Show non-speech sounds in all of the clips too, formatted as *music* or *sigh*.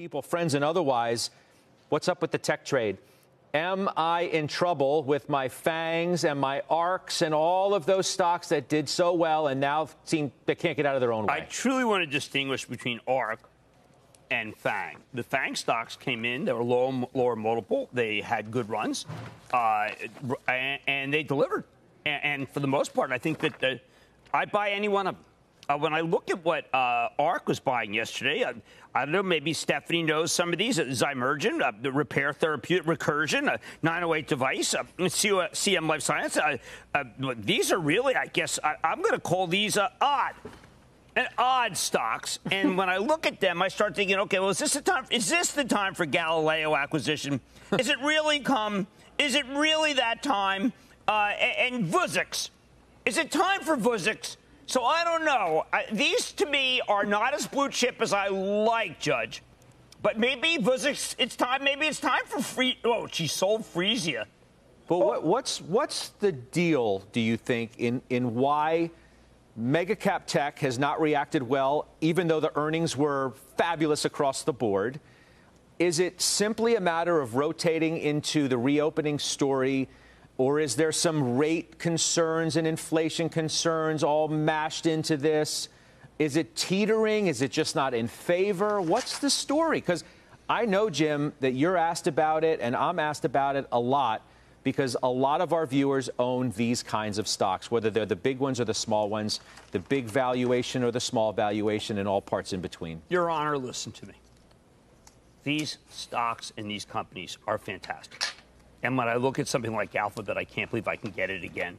people, friends and otherwise, what's up with the tech trade? Am I in trouble with my FANGs and my ARKs and all of those stocks that did so well and now seem they can't get out of their own way? I truly want to distinguish between ARK and FANG. The FANG stocks came in; they were low, lower multiple. They had good runs, uh, and, they delivered. And, and, for the most part, I think that the, I'd buy any one of them. Uh, when I look at what uh, ARK was buying yesterday, uh, I don't know, maybe Stephanie knows some of these. Zymergen, uh, the Repare Therapeutic Recursion, a 908 device, uh, CM Life Science. Uh, uh, these are really, I guess, I, am going to call these odd and odd stocks. *laughs* And when I look at them, I start thinking, okay, well, is this the time? Is this the time for Galileo acquisition? *laughs* is it really come? Is it really that time? Uh, and, and Vuzix, is it time for Vuzix? So I don't know. I, these to me are not as blue chip as I like, Judge. But maybe it's time. Maybe it's time for free. Oh, she sold Freesia. But oh. what, what's what's the deal? Do you think in in why megacap tech has not reacted well, even though the earnings were fabulous across the board? Is it simply a matter of rotating into the reopening story? Or is there some rate concerns and inflation concerns all mashed into this? Is it teetering? Is it just not in favor? What's the story? Because I know, Jim, that you're asked about it and I'm asked about it a lot because a lot of our viewers own these kinds of stocks, whether they're the big ones or the small ones, the big valuation or the small valuation, and all parts in between. Your Honor, listen to me. These stocks and these companies are fantastic. And when I look at something like Alphabet, I can't believe I can get it again.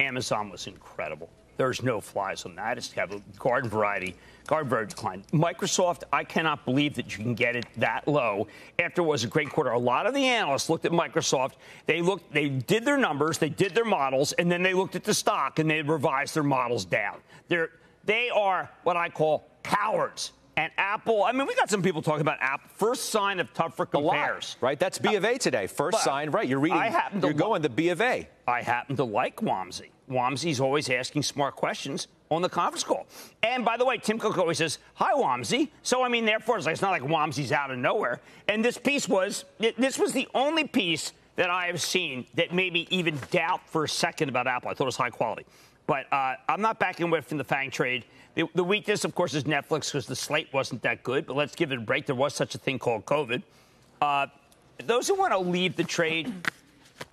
Amazon was incredible. There's no flies on that. It's have a garden variety, garden variety decline. Microsoft, I cannot believe that you can get it that low after it was a great quarter. A lot of the analysts looked at Microsoft. They looked, they did their numbers, they did their models, and then they looked at the stock and they revised their models down. They're, they are what I call cowards. And Apple, I mean, we got some people talking about Apple. First sign of tougher compares. right? That's B of A today. First sign, right? You're reading. I happen to you're going the B of A. I happen to like Wamsi. Wamsi's always asking smart questions on the conference call. And by the way, Tim Cook always says, Hi, Wamsi. So, I mean, therefore, it's, like, it's not like Wamsi's out of nowhere. And this piece was, this was the only piece that I have seen that made me even doubt for a second about Apple. I thought it was high quality. But uh, I'm not backing away from the FANG trade. The, the weakness, of course, is Netflix because the slate wasn't that good. But let's give it a break. There was such a thing called COVID. Uh, those who want to leave the trade,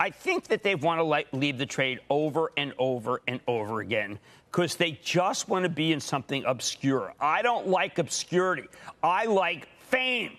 I think that they want to leave the trade over and over and over again because they just want to be in something obscure. I don't like obscurity. I like fame.